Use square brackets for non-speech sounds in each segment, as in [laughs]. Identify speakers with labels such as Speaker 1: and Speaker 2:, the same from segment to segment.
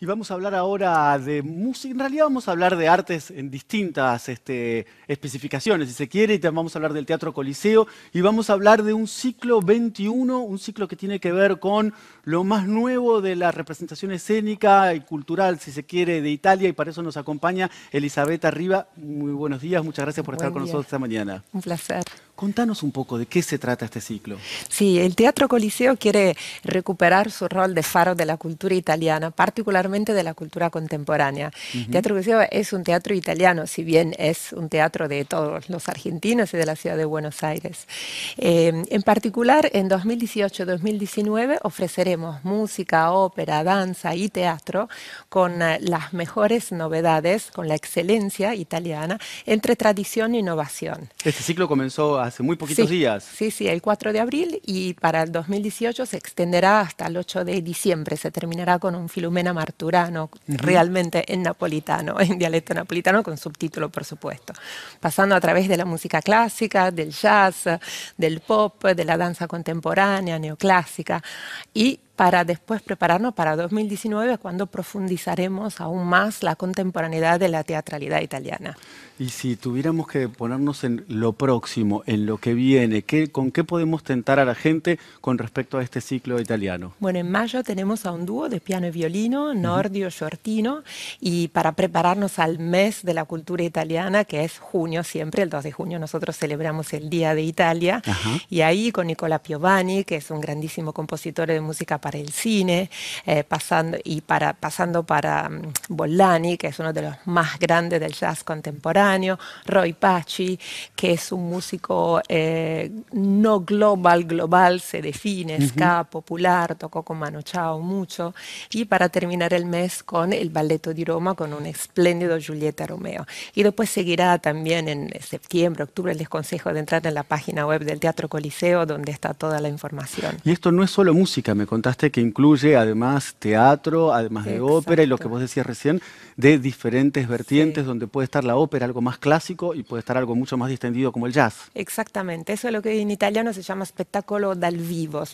Speaker 1: Y vamos a hablar ahora de música. En realidad vamos a hablar de artes en distintas este, especificaciones, si se quiere, y vamos a hablar del Teatro Coliseo y vamos a hablar de un ciclo 21, un ciclo que tiene que ver con lo más nuevo de la representación escénica y cultural, si se quiere, de Italia y para eso nos acompaña Elisabetta Riva. Muy buenos días, muchas gracias por estar con nosotros esta mañana.
Speaker 2: Un placer.
Speaker 1: Contanos un poco de qué se trata este ciclo.
Speaker 2: Sí, el Teatro Coliseo quiere recuperar su rol de faro de la cultura italiana, particularmente de la cultura contemporánea. El Teatro Coliseo es un teatro italiano, si bien es un teatro de todos los argentinos y de la ciudad de Buenos Aires. Eh, en particular, en 2018-2019 ofreceremos música, ópera, danza y teatro con eh, las mejores novedades, con la excelencia italiana entre tradición e innovación.
Speaker 1: Este ciclo comenzó a hace muy poquitos días.
Speaker 2: Sí, sí, el 4 de abril y para el 2018 se extenderá hasta el 8 de diciembre. Se terminará con un Filumena Marturano, realmente en napolitano, [laughs] en dialecto napolitano, con subtítulo, por supuesto. Pasando a través de la música clásica, del jazz, del pop, de la danza contemporánea, neoclásica y para después prepararnos para 2019 cuando profundizaremos aún más la contemporaneidad de la teatralidad italiana.
Speaker 1: Y si tuviéramos que ponernos en lo próximo, en lo que viene, ¿qué, ¿con qué podemos tentar a la gente con respecto a este ciclo italiano?
Speaker 2: Bueno, en mayo tenemos a un dúo de piano y violino, Nordio Shortino, y para prepararnos al mes de la cultura italiana, que es junio siempre, el 2 de junio nosotros celebramos el Día de Italia, y ahí con Nicola Piovani, que es un grandísimo compositor de música para el cine, eh, pasando, y para, pasando para um, Bollani, que es uno de los más grandes del jazz contemporáneo, Roy Paci, que es un músico eh, no global, global, se define, ska, popular, tocó con Mano Chao mucho, y para terminar el mes con el Balletto di Roma, con un espléndido Giulietta Romeo. Y después seguirá también en septiembre, octubre, les consejo de entrar en la página web del Teatro Coliseo, donde está toda la información.
Speaker 1: Y esto no es solo música, me contaste que incluye además teatro, además de ópera y lo que vos decías recién, de diferentes vertientes donde puede estar la ópera algo más clásico y puede estar algo mucho más distendido como el jazz.
Speaker 2: Exactamente, eso es lo que en italiano se llama espectáculo dal vivo,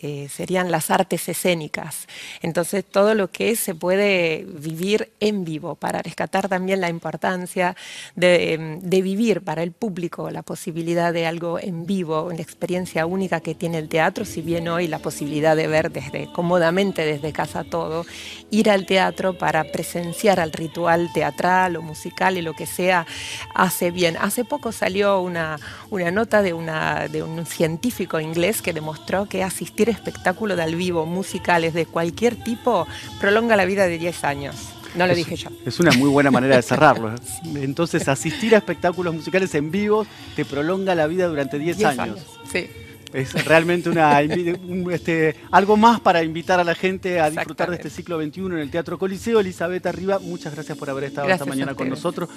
Speaker 2: eh, serían las artes escénicas. Entonces todo lo que se puede vivir en vivo para rescatar también la importancia de, em, de vivir para el público la posibilidad de algo en vivo, una experiencia única que tiene el teatro, si bien hoy la posibilidad de ver desde cómodamente desde casa todo, ir al teatro para presenciar al ritual teatral o musical y lo que sea, hace bien. Hace poco salió una, una nota de, una, de un científico inglés que demostró que asistir a espectáculos de al vivo, musicales de cualquier tipo, prolonga la vida de 10 años. No lo dije yo.
Speaker 1: Es una muy buena manera de [laughs] cerrarlo. ¿eh? Entonces, asistir a espectáculos musicales en vivo te prolonga la vida durante 10 años. años.
Speaker 2: Sí.
Speaker 1: Es realmente una, este, algo más para invitar a la gente a disfrutar de este ciclo 21 en el Teatro Coliseo. Elizabeth Arriba, muchas gracias por haber estado esta mañana con nosotros.